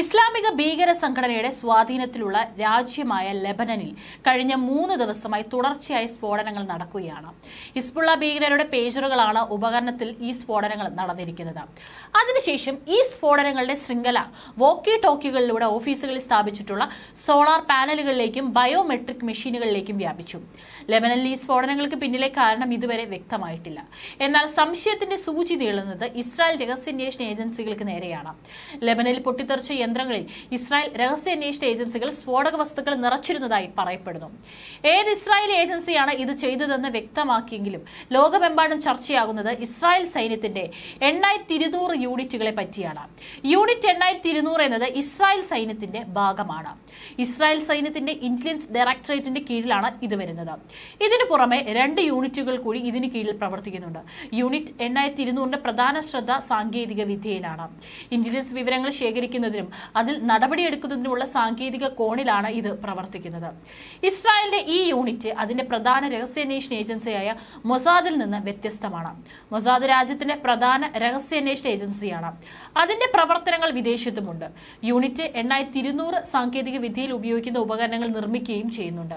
ഇസ്ലാമിക ഭീകര സംഘടനയുടെ സ്വാധീനത്തിലുള്ള രാജ്യമായ ലെബനനിൽ കഴിഞ്ഞ മൂന്ന് ദിവസമായി തുടർച്ചയായി സ്ഫോടനങ്ങൾ നടക്കുകയാണ്. ഇസ്ബുള്ള ഭീകരരുടെ പേജറുകളാണ് ഉപകരണത്തിൽ ഈ സ്ഫോടനങ്ങൾ നടന്നിരിക്കുന്നത്. അതിനുശേഷം ഈ സ്ഫോടനങ്ങളുടെ ശൃംഖല വോക്കി ടോക്കികളിലൂടെ ഓഫീസുകളിൽ സ്ഥാപിച്ചിട്ടുള്ള സോളാർ പാനലുകളിലേക്കും ബയോമെട്രിക് മെഷീനുകളിലേക്കും വ്യാപിച്ചു. ലെബനനിൽ ഈ സ്ഫോടനങ്ങൾക്ക് പിന്നിലെ കാരണം ഇതുവരെ വ്യക്തമായിട്ടില്ല. എന്നാൽ സംശയത്തിന്റെ സൂചി തേളുന്നത് ഇസ്രായേൽ രഹസ്യാന്വേഷണ ഏജൻസികൾക്ക് നേരെയാണ്. ലെബനനിൽ പൊട്ടിത്തെറിച്ച യന്ത്രങ്ങളിൽ ഇസ്രായേൽ രഹസ്യാന്വേഷണ ഏജൻസികൾ സ്ഫോടക വസ്തുക്കൾ നിറച്ചിരുന്നതായി പറയപ്പെടുന്നു. ഏത് ഇസ്രായേൽ ഏജൻസിയാണ് ഇത് ചെയ്തതെന്ന് വ്യക്തമാക്കിയെങ്കിലും ലോകമെമ്പാടും ചർച്ചയാകുന്നത് ഇസ്രായേൽ സൈന്യത്തിന്റെ എണ്ണായിരത്തി ഇരുന്നൂറ് യൂണിറ്റുകളെ പറ്റിയാണ്. യൂണിറ്റ് എണ്ണായിരത്തി ഇരുന്നൂറ് എന്നത് ഇസ്രായേൽ സൈന്യത്തിന്റെ ഭാഗമാണ്. ഇസ്രായേൽ സൈന്യത്തിന്റെ ഇന്റലിജൻസ് ഡയറക്ടറേറ്റിന്റെ കീഴിലാണ് ഇത് വരുന്നത്. ഇതിനു പുറമെ രണ്ട് യൂണിറ്റുകൾ കൂടി ഇതിന് കീഴിൽ പ്രവർത്തിക്കുന്നുണ്ട്. യൂണിറ്റ് എണ്ണായിരത്തി ഇരുന്നൂറിന്റെ പ്രധാന ശ്രദ്ധ സാങ്കേതിക വിദ്യയിലാണ്. ഇന്റലിജൻസ് വിവരങ്ങൾ ശേഖരിക്കുന്നതിനും അതിൽ നടപടിയെടുക്കുന്നതിനുള്ള സാങ്കേതിക കോണിലാണ് ഇത് പ്രവർത്തിക്കുന്നത്. ഇസ്രായേലിന്റെ ഈ യൂണിറ്റ് അതിന്റെ പ്രധാന രഹസ്യാന്വേഷണ ഏജൻസിയായ മൊസാദിൽ നിന്ന് വ്യത്യസ്തമാണ്. മൊസാദ് രാജ്യത്തിന്റെ പ്രധാന രഹസ്യാന്വേഷണ ഏജൻസിയാണ്. അതിന്റെ പ്രവർത്തനങ്ങൾ വിദേശത്തുമുണ്ട്. യൂണിറ്റ് എണ്ണായിരത്തി ഇരുന്നൂറ് സാങ്കേതിക വിദ്യയിൽ ഉപയോഗിക്കുന്ന ഉപകരണങ്ങൾ നിർമ്മിക്കുകയും ചെയ്യുന്നുണ്ട്.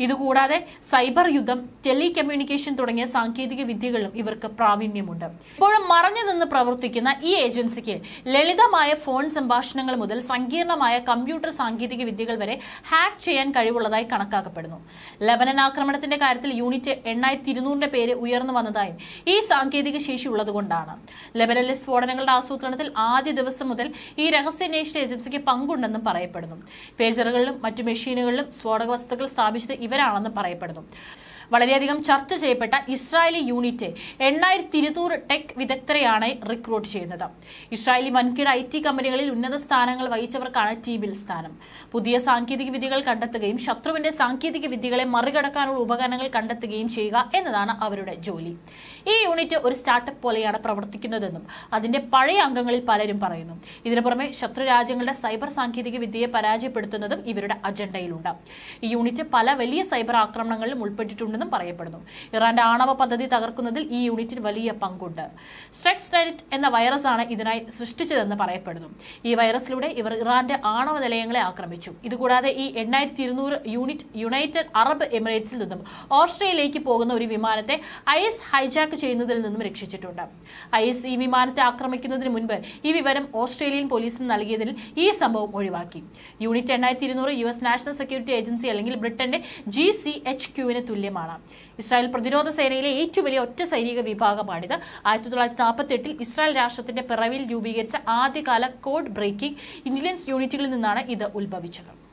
ഇതുകൂടാതെ സൈബർ യുദ്ധം ടെലി കമ്മ്യൂണിക്കേഷൻ തുടങ്ങിയ സാങ്കേതിക വിദ്യകളിലും ഇവർക്ക് പ്രാവീണ്യമുണ്ട്. ഇപ്പോഴും മറഞ്ഞു നിന്ന് പ്രവർത്തിക്കുന്ന ഈ ഏജൻസിക്ക് ലളിതമായ ഫോൺ സംഭാഷണങ്ങൾ മുതൽ സങ്കീർണമായ കമ്പ്യൂട്ടർ സാങ്കേതിക വിദ്യകൾ വരെ ഹാക്ക് ചെയ്യാൻ കഴിവുള്ളതായി കണക്കാക്കപ്പെടുന്നു. ലബനൻ ആക്രമണത്തിന്റെ കാര്യത്തിൽ യൂണിറ്റ് എണ്ണായിരത്തി ഇരുന്നൂറിന്റെ പേര് ഉയർന്നു വന്നതായും ഈ സാങ്കേതിക ശേഷി ഉള്ളതുകൊണ്ടാണ്. ലബനനിലെ സ്ഫോടനങ്ങളുടെ ആസൂത്രണത്തിൽ ആദ്യ ദിവസം മുതൽ ഈ രഹസ്യാന്വേഷണ ഏജൻസിക്ക് പങ്കുണ്ടെന്നും പറയപ്പെടുന്നു. പേജറുകളിലും മറ്റു മെഷീനുകളിലും സ്ഫോടക വസ്തുക്കൾ സ്ഥാപിച്ചത് ഇവരാണെന്ന് പറയപ്പെടുന്നു. വളരെയധികം ചർച്ച ചെയ്യപ്പെട്ട ഇസ്രായേലി യൂണിറ്റ് എണ്ണായിരത്തി ഇരുന്നൂറ് ടെക് വിദഗ്ധരെയാണ് റിക്രൂട്ട് ചെയ്യുന്നത്. ഇസ്രായേലി വൻകിട ഐ ടി കമ്പനികളിൽ ഉന്നത സ്ഥാനങ്ങൾ വഹിച്ചവർക്കാണ് ടീമിൽ സ്ഥാനം. പുതിയ സാങ്കേതിക വിദ്യകൾ കണ്ടെത്തുകയും ശത്രുവിന്റെ സാങ്കേതിക വിദ്യകളെ മറികടക്കാനുള്ള ഉപകരണങ്ങൾ കണ്ടെത്തുകയും ചെയ്യുക എന്നതാണ് അവരുടെ ജോലി. ഈ യൂണിറ്റ് ഒരു സ്റ്റാർട്ടപ്പ് പോലെയാണ് പ്രവർത്തിക്കുന്നതെന്നും അതിന്റെ പഴയ അംഗങ്ങളിൽ പലരും പറയുന്നു. ഇതിനു പുറമെ ശത്രു രാജ്യങ്ങളുടെ സൈബർ സാങ്കേതിക വിദ്യയെ പരാജയപ്പെടുത്തുന്നതും ഇവരുടെ അജണ്ടയിലുണ്ട്. ഈ യൂണിറ്റ് പല വലിയ സൈബർ ആക്രമണങ്ങളിലും ഉൾപ്പെട്ടിട്ടുണ്ടെന്നും പറയപ്പെടുന്നു. ഇറാന്റെ ആണവ പദ്ധതി തകർക്കുന്നതിൽ ഈ യൂണിറ്റിന് വലിയ പങ്കുണ്ട്. സ്ട്രെക്സ് നെറ്റ് എന്ന വൈറസാണ് ഇതിനായി സൃഷ്ടിച്ചതെന്ന് പറയപ്പെടുന്നു. ഈ വൈറസിലൂടെ ഇവർ ഇറാന്റെ ആണവ നിലയങ്ങളെ ആക്രമിച്ചു. ഇതുകൂടാതെ ഈ എണ്ണായിരത്തി ഇരുന്നൂറ് യൂണിറ്റ് യുണൈറ്റഡ് അറബ് എമിറേറ്റ്സിൽ നിന്നും ഓസ്ട്രേലിയയിലേക്ക് പോകുന്ന ഒരു വിമാനത്തെ ഐസ് ഹൈജാക്ക് ചെയ്യുന്നതിൽ നിന്നും രക്ഷിച്ചിട്ടുണ്ട്. ഐസ് ഈ വിമാനത്തെ ആക്രമിക്കുന്നതിന് മുൻപ് ഈ വിവരം ഓസ്ട്രേലിയൻ പോലീസിന് നൽകിയതിൽ ഈ സംഭവം ഒഴിവാക്കി. യൂണിറ്റ് എണ്ണായിരത്തി ഇരുന്നൂറ് U S national security agency അല്ലെങ്കിൽ ബ്രിട്ടന്റെ ജി സി എച്ച് ക്യൂവിന് തുല്യമാണ്. ഇസ്രായേൽ പ്രതിരോധ സേനയിലെ ഏറ്റവും വലിയ ഒറ്റ സൈനിക വിഭാഗമാണിത്. ആയിരത്തി തൊള്ളായിരത്തി നാൽപ്പത്തി എട്ടിൽ ഇസ്രായേൽ രാഷ്ട്രത്തിന്റെ പിറവിൽ രൂപീകരിച്ച ആദ്യകാല കോഡ് ബ്രേക്കിംഗ് ഇന്റലിജൻസ് യൂണിറ്റുകളിൽ നിന്നാണ് ഇത് ഉത്ഭവിച്ചത്.